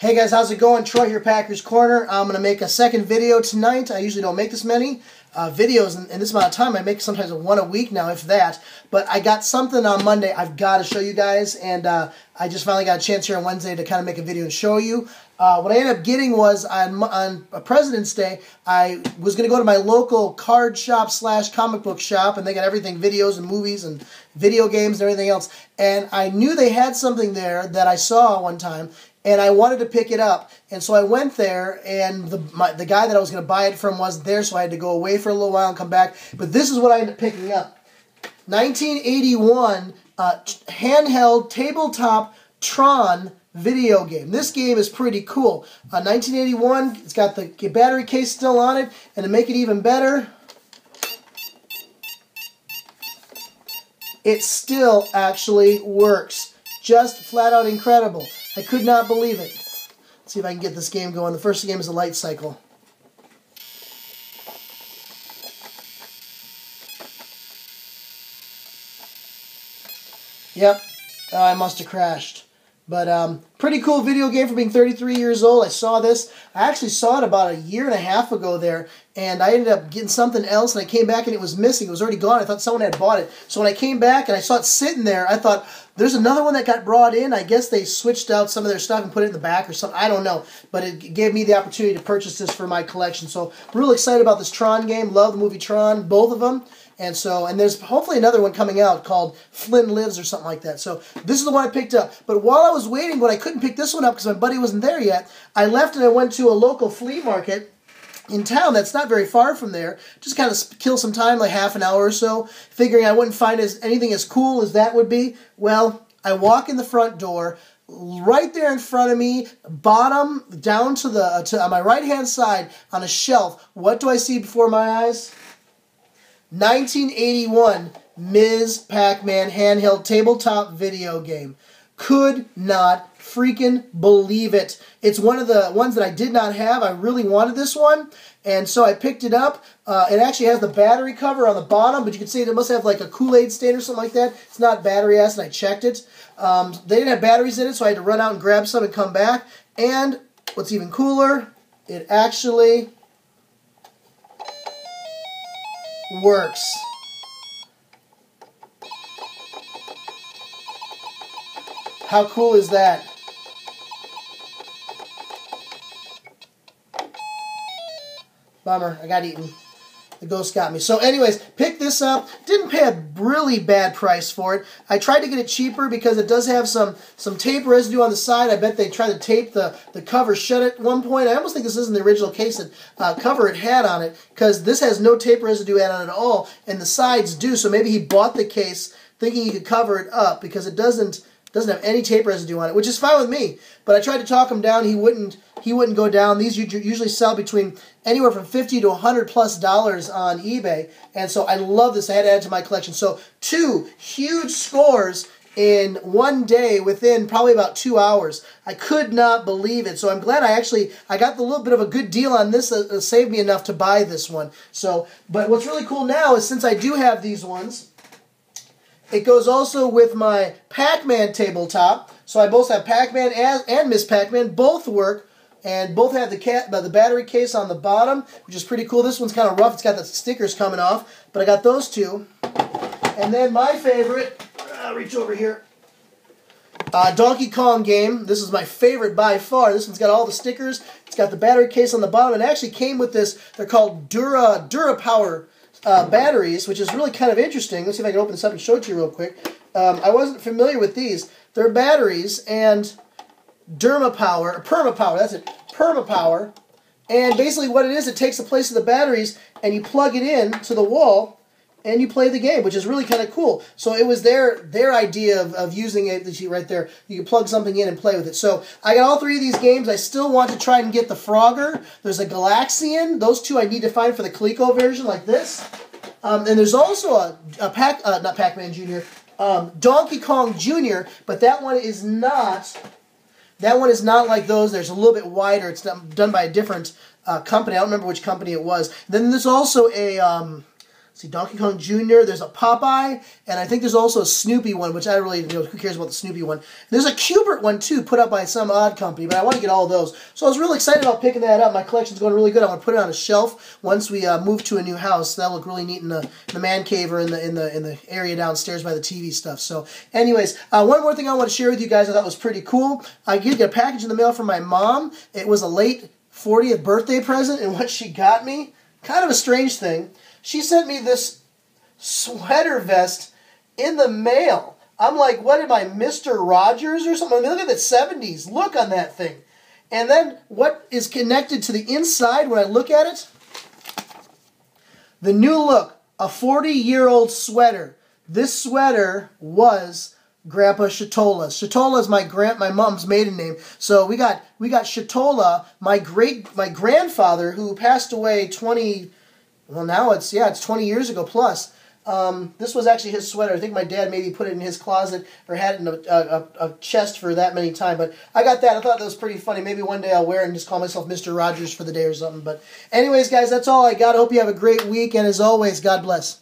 Hey guys, how's it going? Troy here, Packers Corner. I'm going to make a second video tonight. I usually don't make this many uh, videos in, in, this amount of time. I make sometimes one a week now, if that. But I got something on Monday I've got to show you guys, and uh, I just finally got a chance here on Wednesday to kind of make a video and show you. Uh, what I ended up getting was on, on President's Day, I was going to go to my local card shop slash comic book shop, and they got everything, videos and movies and video games and everything else. And I knew they had something there that I saw one time, and I wanted to pick it up. And so I went there, and the my, the guy that I was going to buy it from wasn't there, so I had to go away for a little while and come back. But this is what I ended up picking up: 1981 uh, handheld tabletop Tron video game. This game is pretty cool. Uh, 1981. It's got the battery case still on it, and to make it even better. It still actually works. Just flat out incredible. I could not believe it. Let's see if I can get this game going. The first game is a light cycle. Yep, oh, I must have crashed. But um, pretty cool video game for being 33 years old. I saw this. I actually saw it about a year and a half ago there, and I ended up getting something else, and I came back and it was missing. It was already gone. I thought someone had bought it. So when I came back and I saw it sitting there, I thought, there's another one that got brought in. I guess they switched out some of their stuff and put it in the back or something. I don't know. But it gave me the opportunity to purchase this for my collection. So real excited about this Tron game. Love the movie Tron, both of them. And so, and there's hopefully another one coming out called Flynn Lives or something like that. So this is the one I picked up. But while I was waiting, when I couldn't pick this one up because my buddy wasn't there yet, I left and I went to a local flea market in town that's not very far from there. Just kind of kill some time, like half an hour or so, figuring I wouldn't find as anything as cool as that would be. Well, I walk in the front door. Right there in front of me, bottom down to the uh, to on my right hand side on a shelf. What do I see before my eyes? 1981 Ms. Pac-Man handheld tabletop video game. Could not freaking believe it. It's one of the ones that I did not have. I really wanted this one, and so I picked it up. Uh, it actually has the battery cover on the bottom, but you can see it must have like a Kool-Aid stain or something like that. It's not battery acid. I checked it. Um, they didn't have batteries in it, so I had to run out and grab some and come back. And what's even cooler, it actually works. How cool is that? Bummer, I got eaten. The ghost got me. So anyways, pick this up. Didn't pay a really bad price for it. I tried to get it cheaper because it does have some, some tape residue on the side. I bet they tried to tape the, the cover shut at one point. I almost think this isn't the original case that uh, cover it had on it because this has no tape residue on it at all and the sides do. So maybe he bought the case thinking he could cover it up because it doesn't doesn't have any tape residue on it, which is fine with me. But I tried to talk him down. He wouldn't. He wouldn't go down. These usually sell between anywhere from fifty to hundred plus dollars on eBay, and so I love this. I had to add to my collection. So two huge scores in one day within probably about two hours. I could not believe it. So I'm glad I actually I got the little bit of a good deal on this. That saved me enough to buy this one. So, but what's really cool now is since I do have these ones. It goes also with my Pac-Man tabletop. So I both have Pac-Man and, and Miss Pac-Man. Both work. And both have the cat, the battery case on the bottom, which is pretty cool. This one's kind of rough. It's got the stickers coming off. But I got those two. And then my favorite, I'll reach over here. Uh, Donkey Kong game. This is my favorite by far. This one's got all the stickers. It's got the battery case on the bottom. It actually came with this. They're called Dura Dura Power uh, batteries, which is really kind of interesting. Let's see if I can open this up and show it to you real quick. Um, I wasn't familiar with these. They're batteries and Derma Power, Perma Power, that's it, Perma Power. And basically what it is, it takes the place of the batteries and you plug it in to the wall and you play the game, which is really kind of cool. So it was their their idea of, of using it, see right there. You can plug something in and play with it. So I got all three of these games. I still want to try and get the Frogger. There's a Galaxian. Those two I need to find for the Coleco version like this. Um, and there's also a, a Pac, uh, not Pac-Man Jr., um, Donkey Kong Jr., but that one is not, that one is not like those. There's a little bit wider. It's done, by a different uh, company. I don't remember which company it was. Then there's also a, um, see Donkey Kong Jr. There's a Popeye, and I think there's also a Snoopy one, which I really, you know, who cares about the Snoopy one? There's a Q*bert one too, put up by some odd company, but I want to get all those. So I was really excited about picking that up. My collection's going really good. I'm gonna put it on a shelf once we uh, move to a new house. That'll look really neat in the, in the man cave or in the in the in the area downstairs by the TV stuff. So, anyways, uh, one more thing I want to share with you guys. I thought was pretty cool. I did get a package in the mail from my mom. It was a late 40th birthday present, and what she got me, kind of a strange thing. She sent me this sweater vest in the mail. I'm like, what am I, Mr. Rogers or something? I mean, look at the 70s. Look on that thing. And then what is connected to the inside when I look at it? The new look, a 40 year old sweater. This sweater was Grandpa Shatola. Shatola is my grand my mom's maiden name. So we got we got Shatola, my great my grandfather who passed away 20 well now it's yeah, it's 20 years ago plus. Um, this was actually his sweater. I think my dad maybe put it in his closet or had it in a, a, a chest for that many time. But I got that. I thought that was pretty funny. Maybe one day I'll wear it and just call myself Mr. Rogers for the day or something. But anyways, guys, that's all I got. I hope you have a great week. And as always, God bless.